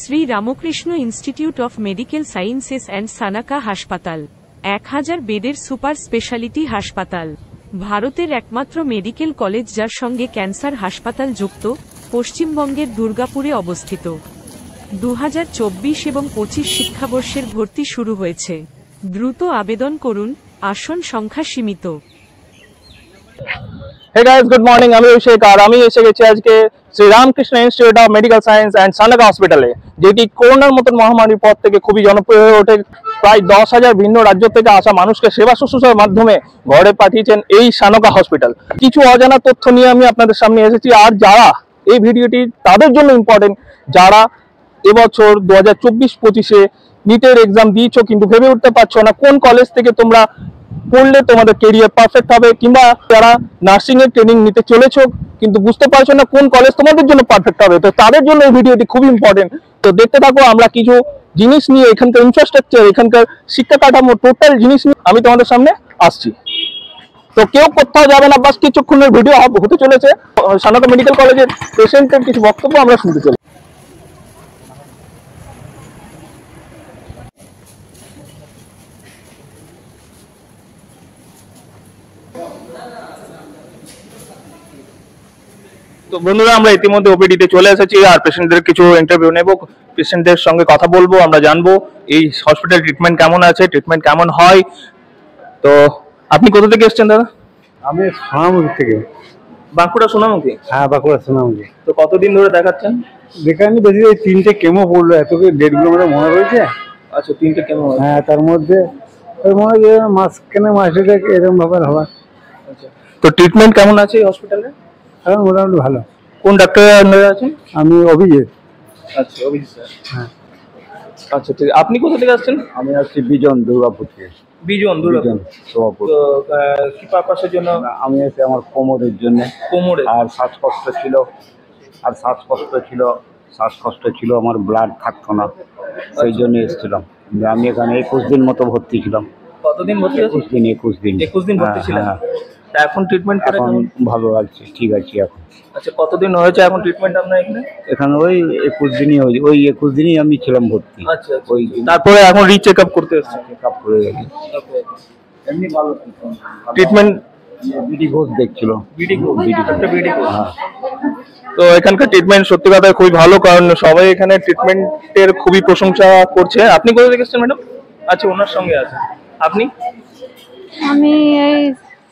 Shri Ramakrishna Institute of Medical Sciences and Sanaka হাসপাতাল, এক হাজার বেডের সুপার স্পেশালিটি হাসপাতাল। ভারতের একমাত্র মেডিকেল কলেজ যার সঙ্গে ক্যান্সার হাসপাতাল যুক্ত, পশ্চিমবঙ্গের দুর্গাপুরে অবস্থিত। দু হাজার চব্বিশ এবং পঁচিশ শিক্ষাবর্ষের ভর্তি শুরু হয়েছে। দ্রুত আবেদন করুন, আসন সংখ্যা সীমিত। হে গাইস গুড মর্নিং আমি অভিষেক, আর আমি এসে গেছি আজকে Shri Ramakrishna Institute of Medical Science and Sanaka হসপিটালে যেটি করোনার মতন মহামারীর পর থেকে খুবই জনপ্রিয় হয়ে ওঠে। প্রায় দশ হাজার ভিন্ন রাজ্য থেকে আসা মানুষকে সেবা শুশ্রূষার মাধ্যমে ঘরে পাঠিয়েছেন এই সানকা হসপিটাল কিছু অজানা তথ্য নিয়ে আমি আপনাদের সামনে এসেছি। আর যারা এই ভিডিওটি তাদের জন্য ইম্পর্টেন্ট যারা এবছর দু হাজার চব্বিশ পঁচিশে নিটের এক্সাম দিয়েছ কিন্তু ভেবে উঠতে পারছ না কোন কলেজ থেকে তোমরা পড়লে তোমাদের কেরিয়ার পারফেক্ট হবে, কিংবা যারা নার্সিংয়ের ট্রেনিং নিতে চলেছো কিন্তু বুঝতে পারছ না কোন কলেজ তোমাদের জন্য পারফেক্ট হবে। তো তাদের জন্য এই ভিডিওটি খুব ইম্পর্টেন্ট তো দেখতে থাকো, আমরা কিছু জিনিস নিয়ে এখানকার ইনফ্রাস্ট্রাকচার এখানকার শিক্ষা কাঠামো টোটাল জিনিস নিয়ে আমি তোমাদের সামনে আসছি। তো কেউ কোথাও যাবে না, বাস কিছুক্ষণের ভিডিও হতে চলেছে। সানাকা মেডিকেল কলেজের পেশেন্টের কিছু বক্তব্য আমরা শুনতে চলি তো বন্ধুরা আমরা ইতিমধ্যে ওপিডিতে চলে এসেছি আর পেশেন্টদের কিছু ইন্টারভিউ নেব। পেশেন্টদের সঙ্গে কথা বলব আমরা জানব এই হসপিটাল ট্রিটমেন্ট কেমন আছে ট্রিটমেন্ট কেমন হয়। তো আপনি কোথা থেকে এসেছেন দাদা? আমি সোনামুখী থেকে। বাঁকুড়া সোনামুখী হ্যাঁ বাঁকুড়া সোনামুখী তো কতদিন ধরে দেখাচ্ছেন? যেখানে বেশি এই তিনটে কেমো পড়ল এত ডেটগুলো মধ্যে মনে রয়েছে? আচ্ছা তিনটে কেমো হ্যাঁ তার মধ্যে ওই মনে হয় যে মাস কেনে মাস দুয়েক এরকম ব্যাপার হবে আচ্ছা তো ট্রিটমেন্ট কেমন আছে এই হসপিটালে এখন মোটামুটি ভালো। কোন ডাক্তার আন্ডারে আছেন? আমি অভিজিৎ। আচ্ছা অভিজিৎ স্যার। হ্যাঁ। আচ্ছা ঠিক আছে। আপনি কোথা থেকে আসছেন? আমি আসছি বিজন দুর্গাপুর থেকে। বিজন দুর্গাপুর। সোয়াপুর তো কি পারপাসের জন্য? আমি এসে আমার কোমরের জন্য। কোমরে আর শ্বাসকষ্ট ছিল। আর শ্বাসকষ্ট ছিল শ্বাসকষ্ট ছিল আমার ব্লাড থাকতো না। সেই জন্য এসেছিলাম। যে আমি এখানে একুশ দিন মতো ভর্তি ছিলাম। কতদিন ভর্তি একুশ দিন একুশ দিন। একুশ দিন ভর্তি হ্যাঁ, ছিলেন? হ্যাঁ। তা এখন ট্রিটমেন্ট করে এখন কেমন? ভালো লাগছে ঠিক আছে এখন। আচ্ছা কতদিন হয়েছে এখন ট্রিটমেন্ট আপনার এখানে? এখানে ওই একুশ দিনই হয়েছে ওই একুশ দিনই আমি ছিলাম ভর্তি। আচ্ছা আচ্ছা। ওই তারপরে এখন রিচেক আপ করতে এসেছেন? চেক আপ করে গেছি। এমনি ভালো ট্রিটমেন্ট বিডি ঘোষ দেখছিল। বিডি একটা বিডি হ্যাঁ। তো এখানকার ট্রিটমেন্ট সত্যি কথা খুবই ভালো কারণ সবাই এখানে ট্রিটমেন্টের খুবই প্রশংসা করছে। আপনি কোথা থেকে এসেছেন ম্যাডাম আচ্ছা ওনার সঙ্গে আছে আপনি? আমি এই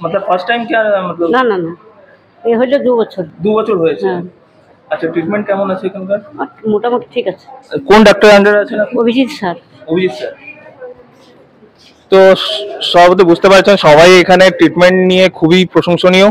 मतलब फर्स्ट टाइम क्या मतलब না না না এই হইলো দু বছর দু বছর হয়েছে হ্যাঁ আচ্ছা ট্রিটমেন্ট কেমন আছে এখানকার আর মোটামুটি ঠিক আছে কোন ডাক্তার আন্ডারে আছেন আপনি অভিজিৎ স্যার অভিজিৎ স্যার তো সব তো বুঝতে পারছেন সবাই এখানে ট্রিটমেন্ট নিয়ে খুবই প্রশংসনীয়